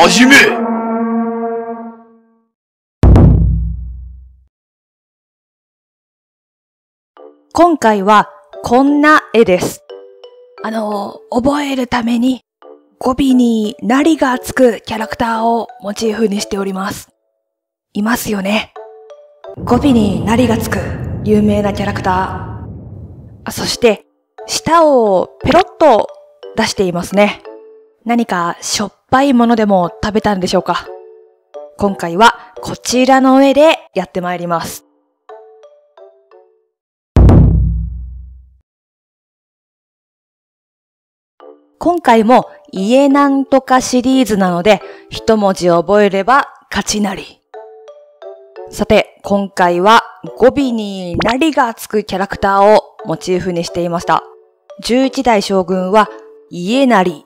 はじめ今回はこんな絵です。あの、覚えるために語尾になりがつくキャラクターをモチーフにしております。いますよね。語尾になりがつく有名なキャラクター。あそして、舌をペロッと出していますね。何かしょっぱいものでも食べたんでしょうか？今回はこちらの絵でやってまいります。今回も家なんとかシリーズなので一文字覚えれば勝ちなり。さて、今回は語尾になりがつくキャラクターをモチーフにしていました。11代将軍は家なり。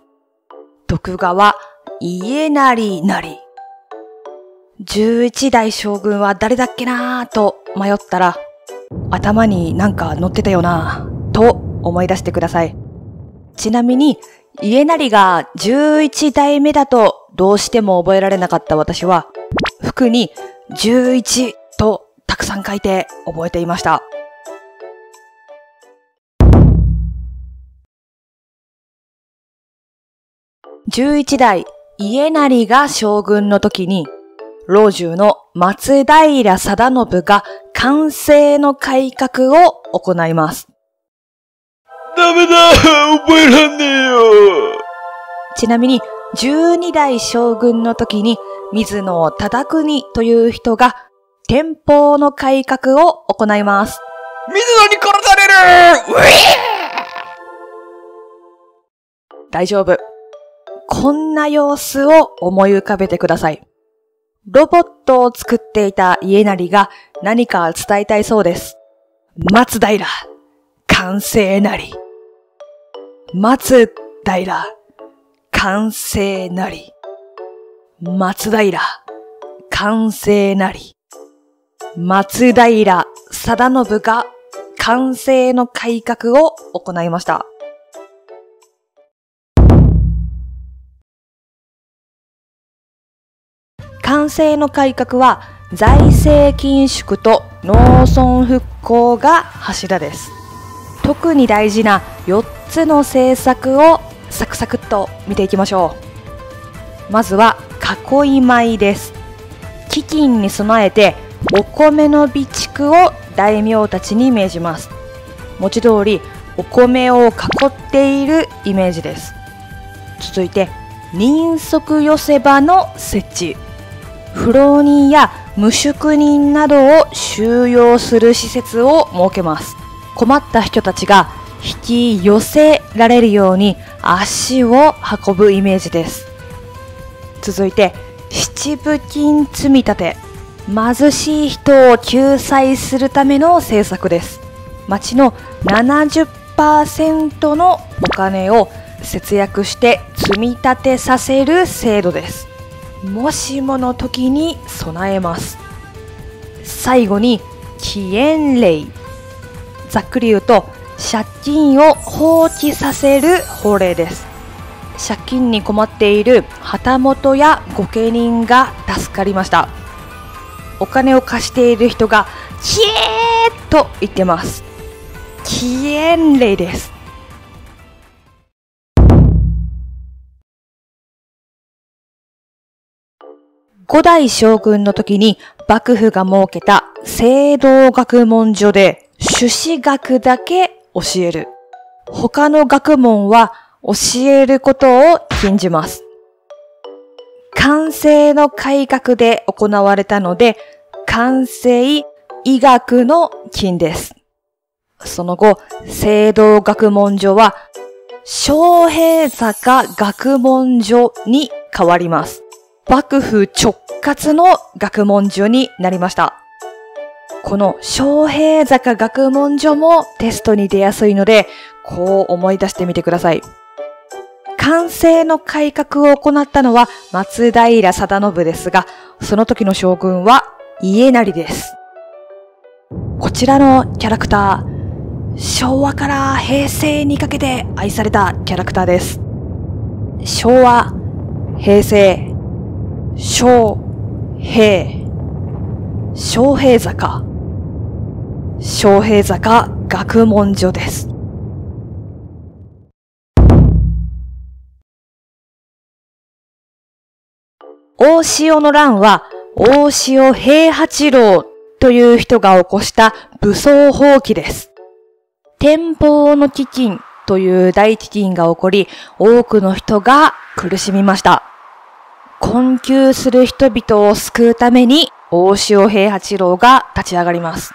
徳川家なりなり。11代将軍は誰だっけなーと迷ったら頭になんか乗ってたよなーと思い出してください。ちなみに家なりが11代目だとどうしても覚えられなかった私は服に11とたくさん書いて覚えていました。11代家成が将軍の時に老中の松平定信が完成の改革を行います。ダメだ覚えらんねえよちなみに、12代将軍の時に、水野忠国という人が、天保の改革を行います。水野に殺されるうえ大丈夫。こんな様子を思い浮かべてください。ロボットを作っていた家成が何か伝えたいそうです。松平、完成なり。松平、完成なり。松平、完成なり。松平定信が完成の改革を行いました。完成の改革は財政緊縮と農村復興が柱です。特に大事な4つの政策をサクサクっと見ていきましょう。まずは囲い米です。飢饉に備えてお米の備蓄を大名たちに命じます。文字通りお米を囲っているイメージです。続いて人足寄せ場の設置。不浪人や無宿人などを収容する施設を設けます。困った人たちが引き寄せられるように足を運ぶイメージです。続いて、七部金積立。貧しい人を救済するための政策です。町の70%のお金を節約して積み立てさせる制度です。もしもの時に備えます。最後に、期限令。ざっくり言うと、借金を放棄させる法令です。借金に困っている旗本や御家人が助かりました。お金を貸している人が、キエーと言ってます。期限令です。五代将軍の時に幕府が設けた聖堂学問所で朱子学だけ教える。他の学問は教えることを禁じます。完成の改革で行われたので、完成医学の禁です。その後、聖堂学問所は、昌平坂学問所に変わります。幕府直轄の学問所になりました。この昌平坂学問所もテストに出やすいので、こう思い出してみてください。完成の改革を行ったのは松平定信ですが、その時の将軍は家成です。こちらのキャラクター、昭和から平成にかけて愛されたキャラクターです。昭和、平成、小平、小平坂、小平坂学問所です。大塩の乱は、大塩平八郎という人が起こした武装放棄です。天保の飢饉という大飢饉が起こり、多くの人が苦しみました。困窮する人々を救うために、大塩平八郎が立ち上がります。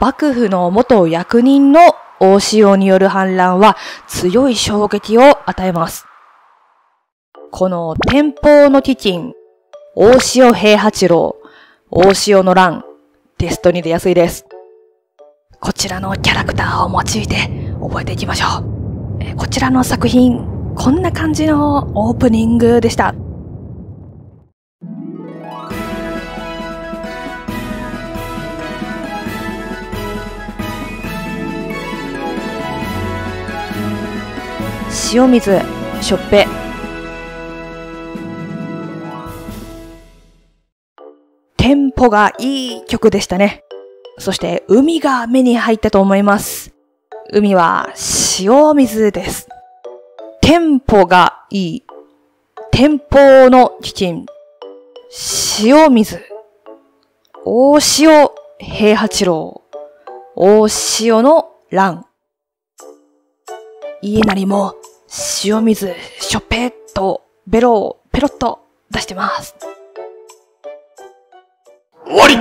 幕府の元役人の大塩による反乱は強い衝撃を与えます。この天保の飢饉、大塩平八郎、大塩の乱、テストに出やすいです。こちらのキャラクターを用いて覚えていきましょう。えこちらの作品、こんな感じのオープニングでした。塩水、しょっぺ。テンポがいい曲でしたね。そして海が目に入ったと思います。海は塩水です。テンポがいい。天保の基金。塩水。大塩平八郎。大塩の乱。家なりも塩水しょっぺーっとベロをペロッと出してます。終わり